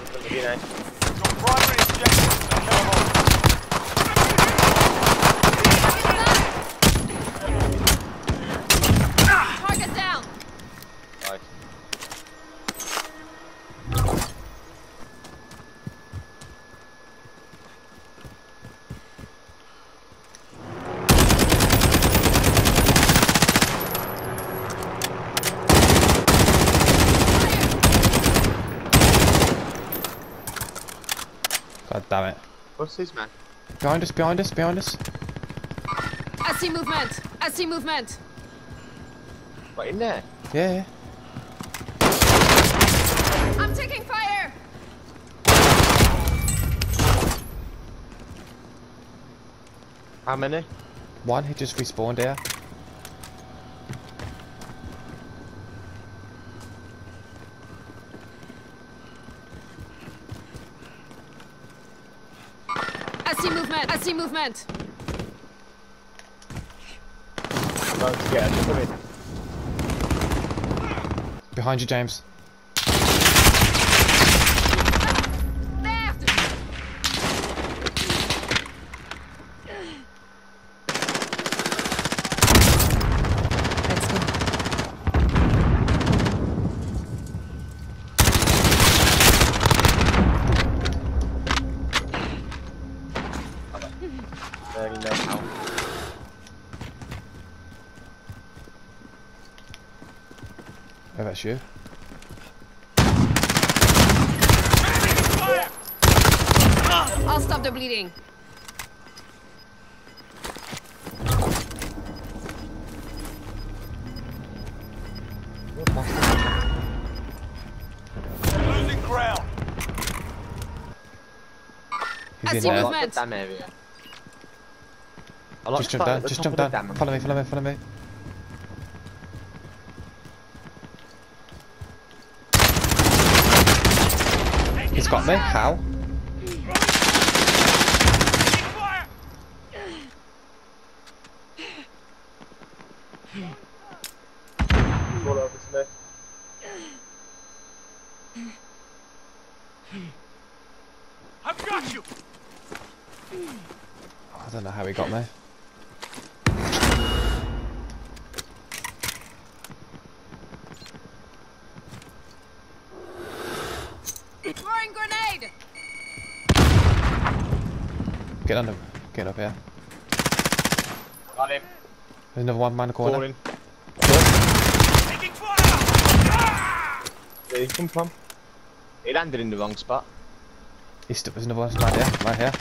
of you now. Your primary objective is to kill them all. Target down. Right. God damn it. What's this, man? Behind us, behind us, behind us. I see movement. I see movement. Right in there. Yeah, yeah. I'm taking fire. How many? One, he just respawned here. I see movement. I see movement. Don't forget, come in. Behind you, James. There you know how. Oh, that's you. I'll stop the bleeding. Losing ground. He's I in see there. I movement. like the dam area. I like Just jump down, just jump down. Follow me, follow me, follow me. He's got me. How? Fire! Roll over to me. I've got you. I don't know how he got me. Get under. Get up here. Got him. There's another one man the corner. Falling. Taking fire. Ah! Where did he come from? He landed in the wrong spot. He's still, there's another one right here. Right here.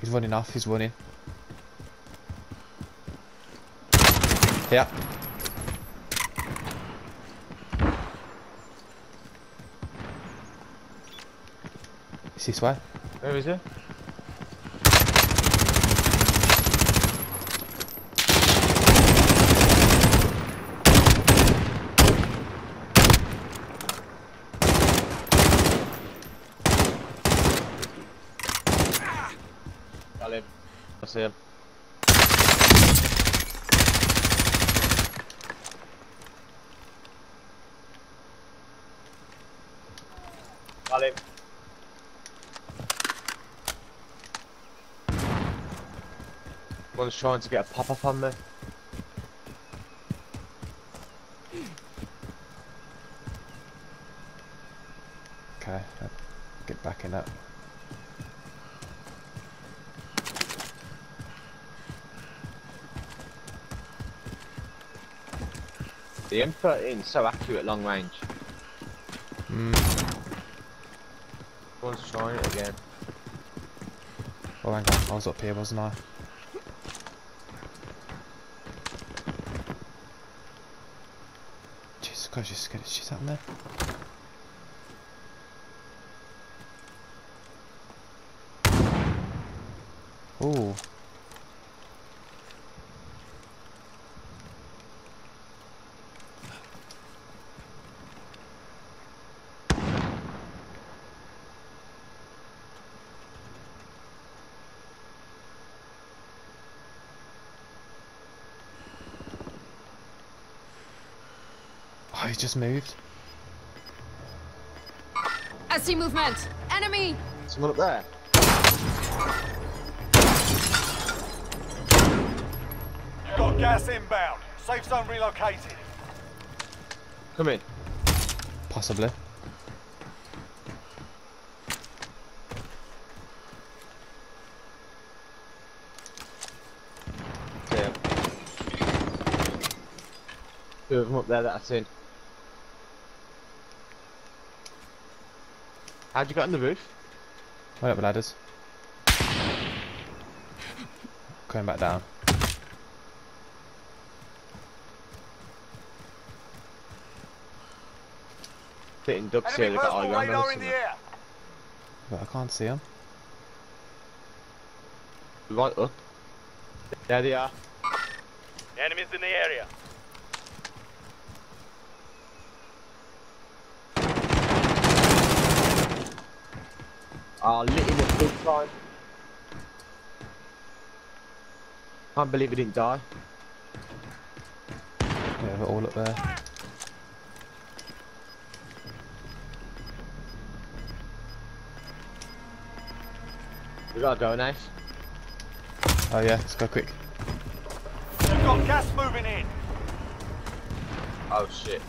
He's running off. He's running. Yeah. Is this way? Where is he? Got him. I see him. Got him. One's trying to get a pop up on me. Okay. I'll Get back in that. The M13 is so accurate long range. Hmm. One's trying it again. Oh, hang on. I was up here, wasn't I? Jesus Christ, you scared the shit out of me. Ooh. He's just moved. I see movement. Enemy. Someone up there. You've got gas inbound. Safe zone relocated. Come in. Possibly. See. Two of them up there that I've seen. How'd you get on the roof? Wait up, ladders. Going back down. Sitting ducks here, they've got all your the air. But I can't see them. Right up. There they are. Enemies in the area. Oh, lit in the big time. Can't believe he didn't die. Yeah, they're all up there. We gotta go, Nath. Oh yeah, let's go quick. You've got gas moving in. Oh shit.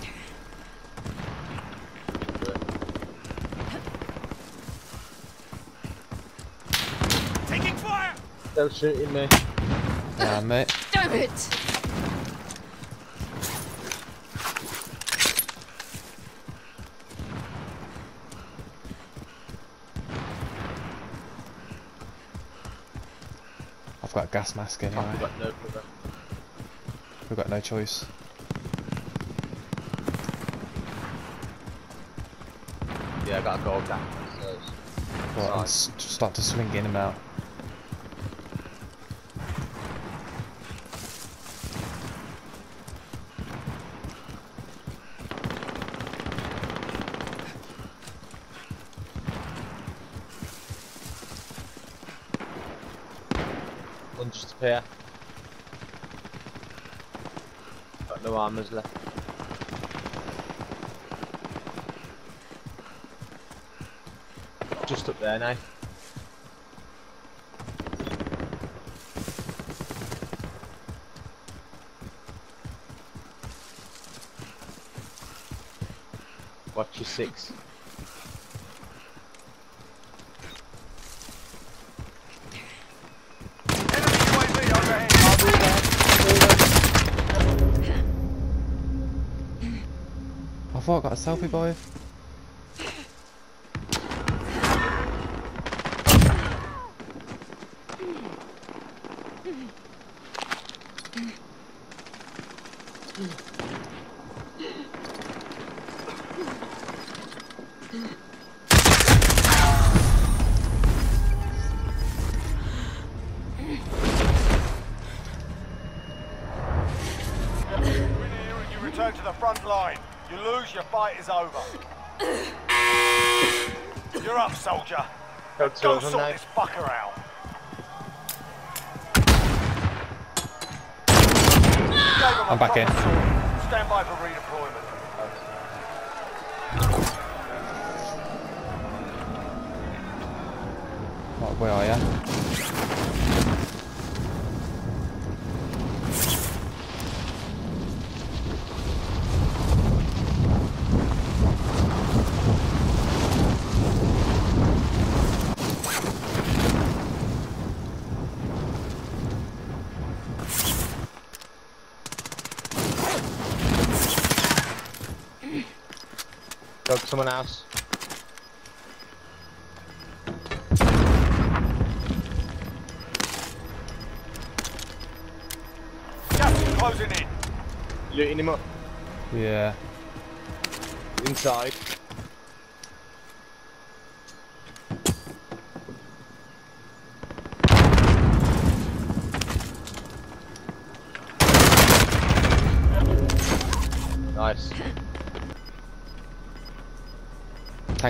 Taking fire. Still shooting me. Yeah, mate. Damn it. I've got a gas mask anyway. I've got no cover. We've got no choice. Yeah, I got a gold down. So, Right, I'm Nice. start to swing in and out. one just appear. Got no armors left. Just up there now. Watch your six. I thought I got a selfie boy. Lose, your fight is over. You're up, soldier. Got two Go sort now. this fucker out. I'm back in. Stand by for redeployment. Right, where are you? Go to someone else. Gas is closing in. Looting him up. Yeah. Inside.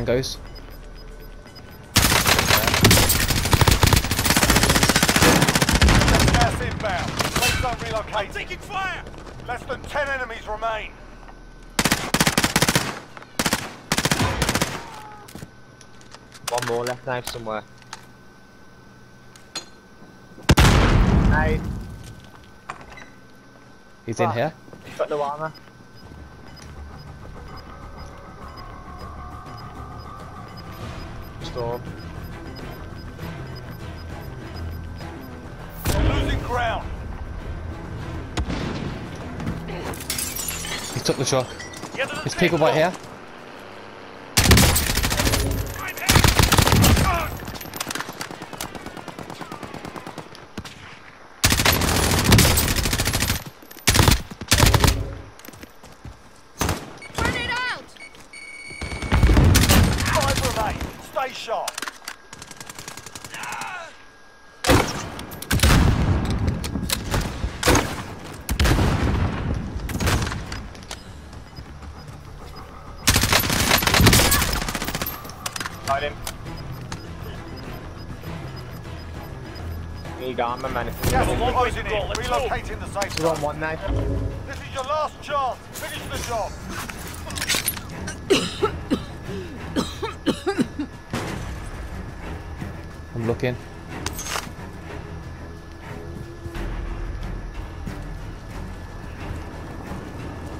tangos. Gas inbound. Taking fire. Less than 10 enemies remain. One more left knife somewhere. He's in here. Got no armor. Storm. Losing ground. He took the truck. Get There's people right here. Grenade out! Five remain. Stay sharp. Got him. Need armor, man. If Gas you is want in. Relocating the safe He's on zone. one knife. This is your last chance. Finish the job. I'm looking.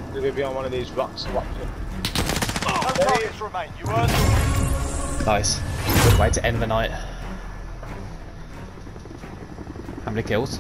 He's gonna be on one of these rocks. Watch it. No targets remain. You earned. Nice. Good way to end the night. How many kills?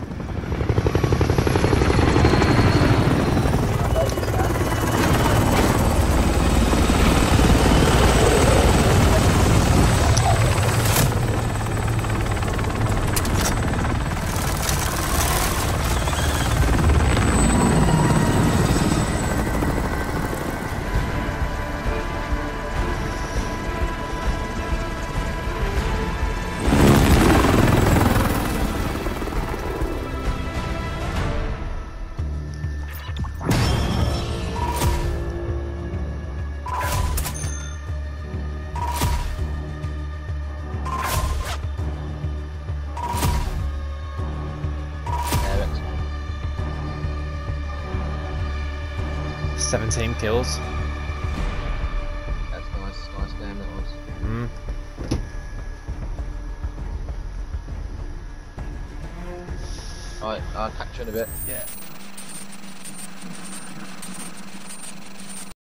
17 kills. That's nice, nice game that was. Mm. Alright, I'll catch you in a bit. Yeah.